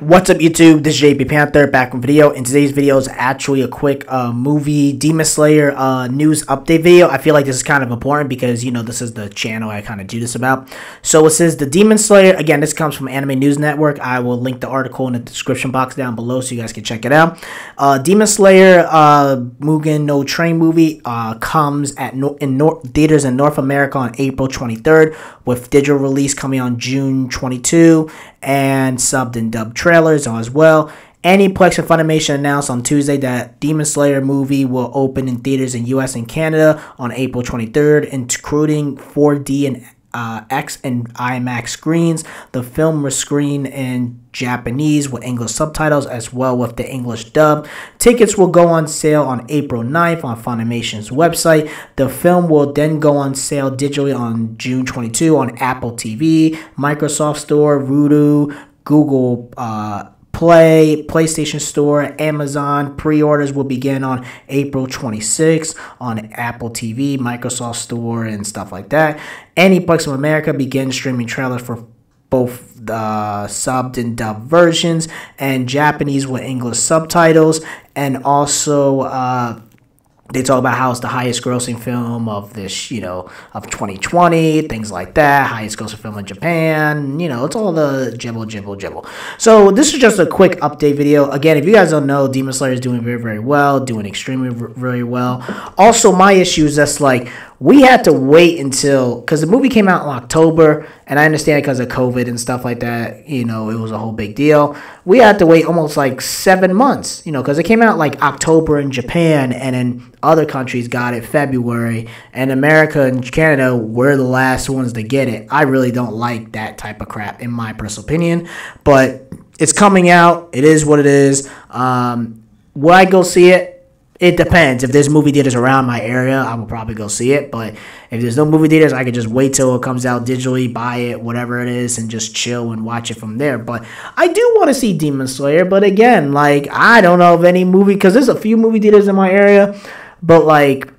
What's up YouTube? This is JP Panther back with video. In today's video is actually a quick uh, movie Demon Slayer uh, news update video. I feel like this is kind of important because you know this is the channel I kind of do this about. So it says the Demon Slayer. Again, this comes from Anime News Network. I will link the article in the description box down below so you guys can check it out. Uh, Demon Slayer uh, Mugen no Train movie uh, comes at no in Nor theaters in North America on April 23rd with digital release coming on June 22 and subbed and dubbed trailers as well. Aniplex and Funimation announced on Tuesday that Demon Slayer movie will open in theaters in US and Canada on April 23rd, including 4D and uh, X and IMAX screens. The film was screened in Japanese with English subtitles as well with the English dub. Tickets will go on sale on April 9th on Funimation's website. The film will then go on sale digitally on June 22 on Apple TV, Microsoft Store, Vudu, Google uh, Play, PlayStation Store, Amazon. Pre orders will begin on April 26th on Apple TV, Microsoft Store, and stuff like that. Aniplex of America begins streaming trailers for both the subbed and dubbed versions and Japanese with English subtitles, and also uh, they talk about how it's the highest grossing film of this, you know, of 2020, things like that. Highest grossing film in Japan. You know, it's all the jibble, jibble, jibble. So this is just a quick update video. Again, if you guys don't know, Demon Slayer is doing very, very well, doing extremely very well. Also, my issue is just like we had to wait until because the movie came out in October, and I understand because of COVID and stuff like that. You know, it was a whole big deal. We had to wait almost like seven months. You know, because it came out like October in Japan, and then other countries got it February, and America and Canada were the last ones to get it. I really don't like that type of crap, in my personal opinion. But it's coming out. It is what it is. Um, will I go see it? It depends. If there's movie theaters around my area, I will probably go see it. But if there's no movie theaters, I could just wait till it comes out digitally, buy it, whatever it is, and just chill and watch it from there. But I do want to see Demon Slayer. But again, like I don't know of any movie because there's a few movie theaters in my area, but like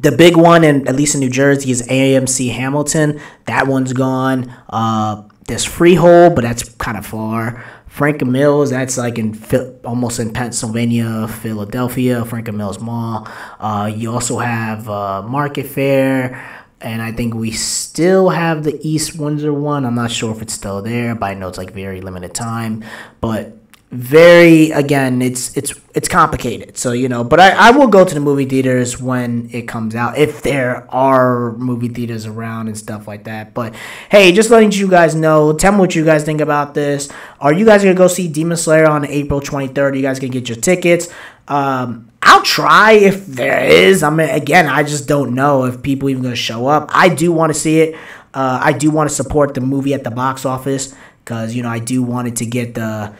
the big one, and at least in New Jersey, is AMC Hamilton. That one's gone. Uh, there's Freehold, but that's kind of far. Franklin Mills, that's like in almost in Pennsylvania, Philadelphia, Franklin Mills Mall. Uh, you also have uh, Market Fair, and I think we still have the East Windsor one. I'm not sure if it's still there, but I know it's like very limited time. But very again it's it's it's complicated so you know but I, I will go to the movie theaters when it comes out if there are movie theaters around and stuff like that but hey just letting you guys know tell me what you guys think about this are you guys gonna go see demon slayer on april 23rd you guys gonna get your tickets um I'll try if there is. I mean, again, I just don't know if people even gonna show up. I do want to see it. Uh, I do want to support the movie at the box office because you know I do want it to get the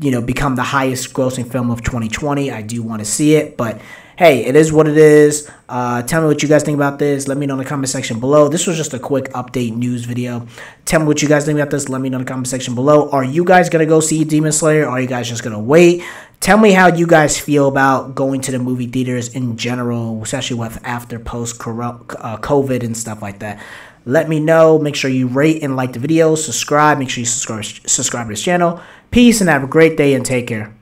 you know, become the highest grossing film of 2020. I do want to see it, but hey, it is what it is. Uh, tell me what you guys think about this. Let me know in the comment section below. This was just a quick update news video. Tell me what you guys think about this. Let me know in the comment section below. Are you guys going to go see Demon Slayer? Or are you guys just going to wait? Tell me how you guys feel about going to the movie theaters in general, especially with after post uh, COVID and stuff like that. Let me know. Make sure you rate and like the video. Subscribe. Make sure you subscribe, subscribe to this channel. Peace and have a great day and take care.